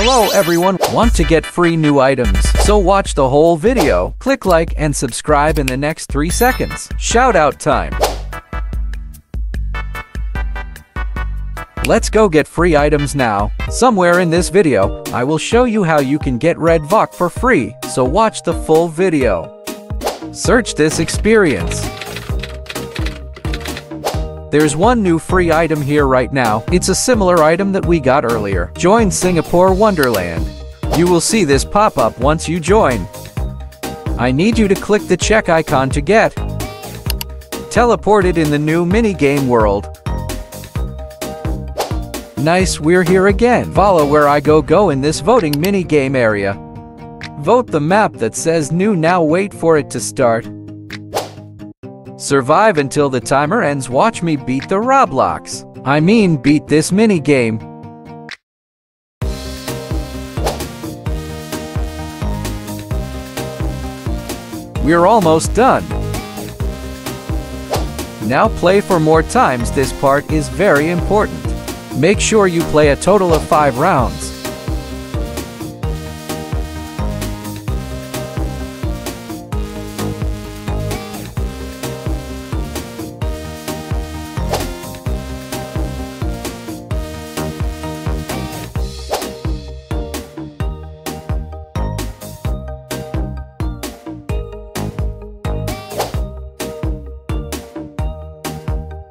Hello everyone, want to get free new items? So watch the whole video. Click like and subscribe in the next 3 seconds. Shout out time. Let's go get free items now. Somewhere in this video, I will show you how you can get Red Valk for free, so watch the full video. Search this experience. There's one new free item here right now. It's a similar item that we got earlier. Join Singapore Wonderland. You will see this pop up once you join. I need you to click the check icon to get teleported in the new mini game world. Nice, we're here again. Follow where I go go in this voting mini game area. Vote the map that says new now wait for it to start. Survive until the timer ends watch me beat the Roblox. I mean beat this mini game. We're almost done. Now play for more times this part is very important. Make sure you play a total of 5 rounds.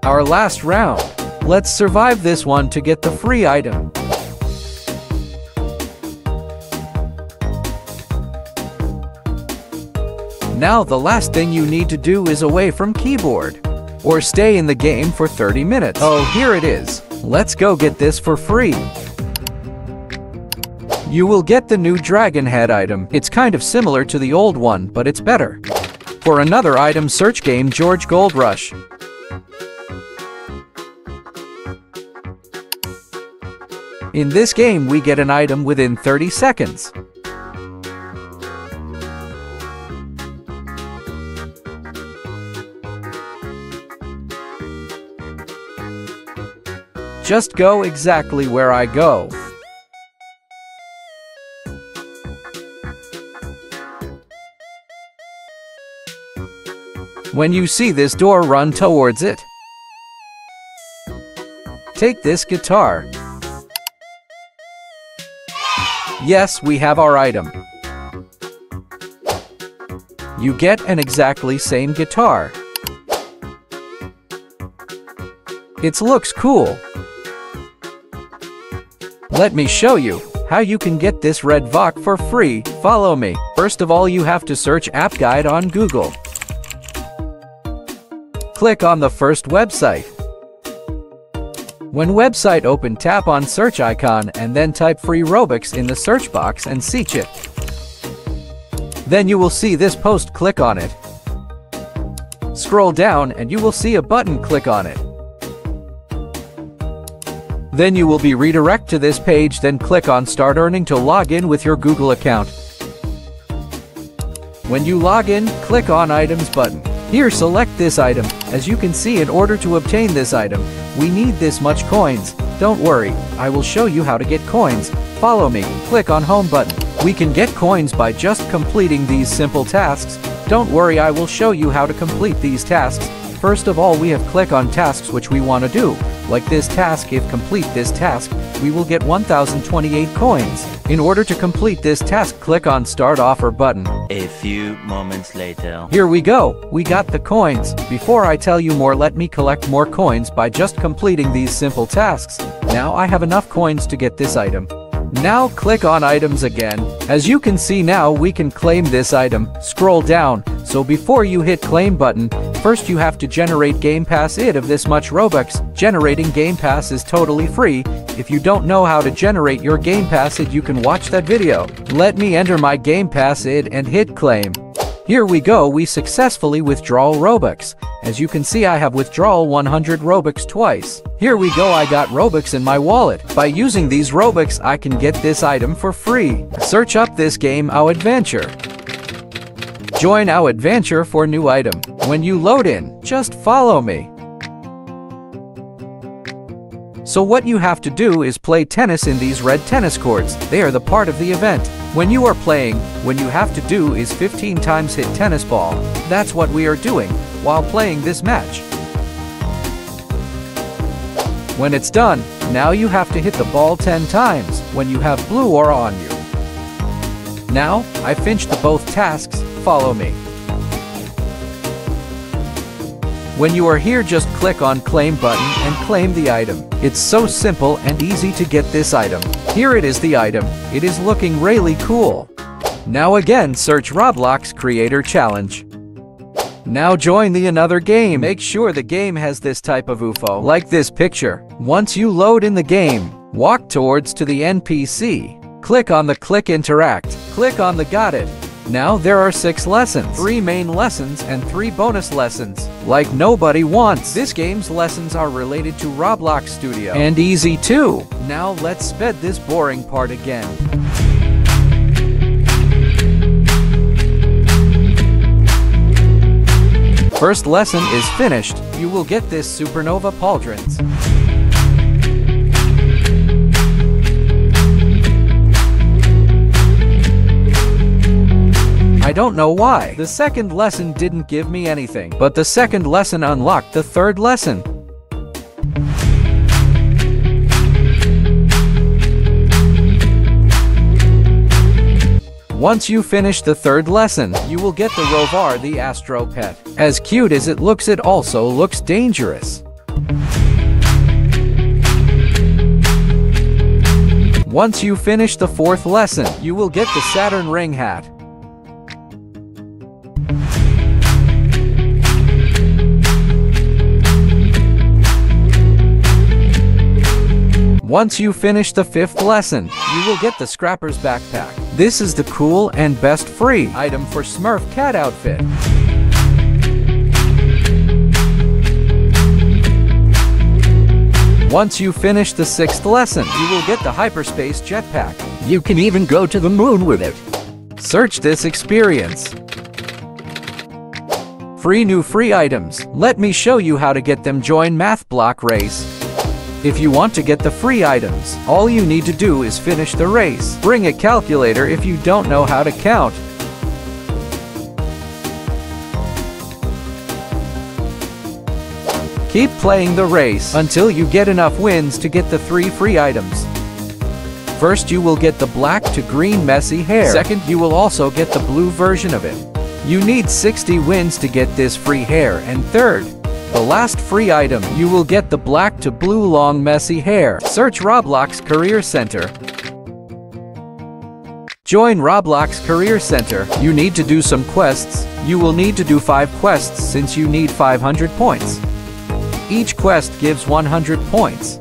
Our last round. Let's survive this one to get the free item. Now the last thing you need to do is away from keyboard. Or stay in the game for 30 minutes. Oh, here it is. Let's go get this for free. You will get the new Dragon Head item. It's kind of similar to the old one, but it's better. For another item search game George Gold Rush. In this game, we get an item within 30 seconds. Just go exactly where I go. When you see this door, run towards it. Take this guitar. Yes, we have our item. You get an exactly same guitar. It looks cool. Let me show you how you can get this red Valk for free. Follow me. First of all, you have to search App Guide on Google. Click on the first website. When website open, tap on search icon and then type free Robux in the search box and search it. Then you will see this post, click on it. Scroll down and you will see a button, click on it. Then you will be redirect to this page, then click on start earning to log in with your Google account. When you log in, click on items button. Here select this item. As you can see in order to obtain this item, we need this much coins. Don't worry, I will show you how to get coins. Follow me, click on home button. We can get coins by just completing these simple tasks. Don't worry, I will show you how to complete these tasks. First of all, we have click on tasks which we want to do. Like this task, if complete this task, we will get 1028 coins. In order to complete this task, click on start offer button. A few moments later. Here we go, we got the coins. Before I tell you more, let me collect more coins by just completing these simple tasks. Now I have enough coins to get this item. Now click on items again. As you can see now we can claim this item. Scroll down. So before you hit claim button, first you have to generate Game Pass ID of this much Robux. Generating Game Pass is totally free. If you don't know how to generate your Game Pass ID you can watch that video. Let me enter my Game Pass ID and hit claim. Here we go, we successfully withdraw Robux. As you can see I have withdrawal 100 Robux twice. Here we go, I got Robux in my wallet. By using these Robux I can get this item for free. Search up this game Our Adventure. Join Our Adventure for new item. When you load in, just follow me. So what you have to do is play tennis in these red tennis courts. They are the part of the event. When you are playing, when you have to do is 15 times hit tennis ball. That's what we are doing while playing this match. When it's done, now you have to hit the ball 10 times when you have blue aura on you. Now, I finished the both tasks, follow me. When you are here just click on claim button and claim the item. It's so simple and easy to get this item. Here it is the item. It is looking really cool. Now again search Roblox Creator Challenge. Now join the another game. Make sure the game has this type of UFO, like this picture. Once you load in the game, walk towards to the NPC. Click on the Click Interact. Click on the Got It. Now there are six lessons, three main lessons and three bonus lessons. Like nobody wants, this game's lessons are related to Roblox Studio. And easy too. Now let's sped this boring part again. First lesson is finished. You will get this Supernova Pauldrons. Don't know why. The second lesson didn't give me anything, but the second lesson unlocked the third lesson. Once you finish the third lesson, you will get the Rovar the Astro Pet. As cute as it looks it also looks dangerous. Once you finish the fourth lesson, you will get the Saturn Ring Hat. Once you finish the fifth lesson, you will get the Scrapper's Backpack. This is the cool and best free item for Smurf cat outfit. Once you finish the sixth lesson, you will get the Hyperspace Jetpack. You can even go to the moon with it. Search this experience. Free new free items. Let me show you how to get them join Math Block Race. If you want to get the free items, all you need to do is finish the race. Bring a calculator if you don't know how to count. Keep playing the race until you get enough wins to get the three free items. First you will get the black to green messy hair. Second, you will also get the blue version of it. You need 60 wins to get this free hair. And third, the last free item, you will get the black to blue long messy hair. Search Roblox Career Center. Join Roblox Career Center. You need to do some quests. You will need to do 5 quests since you need 500 points. Each quest gives 100 points.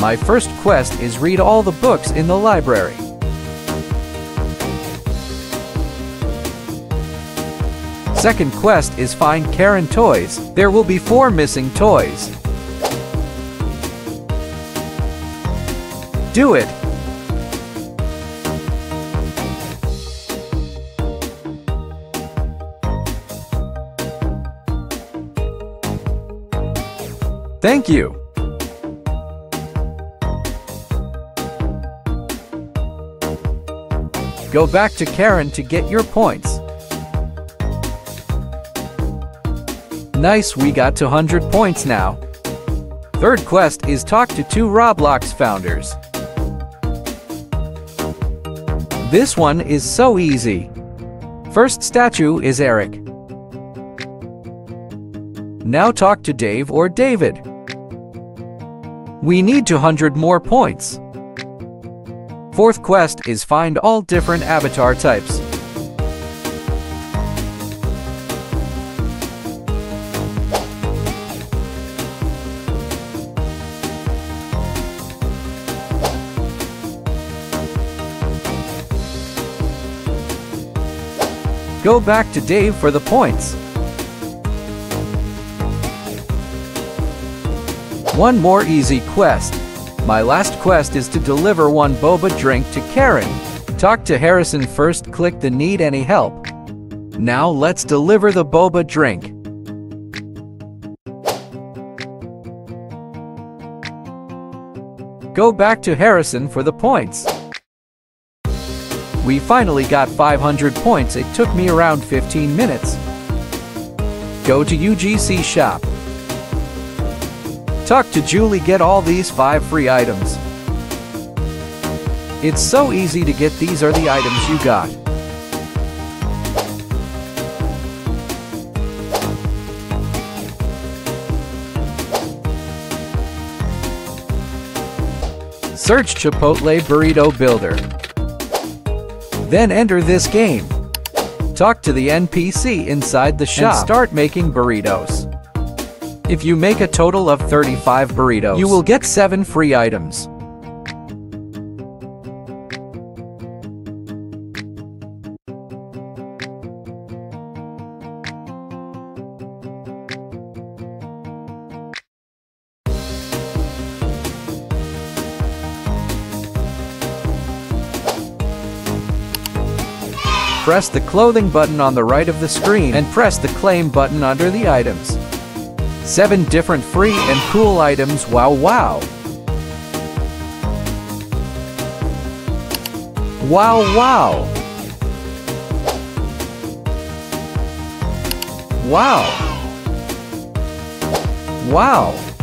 My first quest is read all the books in the library. Second quest is find Karen toys. There will be four missing toys. Do it! Thank you! Go back to Karen to get your points. Nice, we got to 100 points now. Third quest is talk to two Roblox founders. This one is so easy. First statue is Eric. Now talk to Dave or David. We need 200 more points. Fourth quest is find all different avatar types. Go back to Dave for the points. One more easy quest. My last quest is to deliver one boba drink to Karen. Talk to Harrison first click the need any help. Now let's deliver the boba drink. Go back to Harrison for the points. We finally got 500 points. It took me around 15 minutes. Go to UGC shop. Talk to Julie get all these 5 free items. It's so easy to get these are the items you got. Search Chipotle Burrito Builder. Then enter this game. Talk to the NPC inside the shop and start making burritos. If you make a total of 35 burritos, you will get 7 free items. Press the clothing button on the right of the screen and press the claim button under the items. 7 different free and cool items wow wow! Wow wow! Wow! Wow!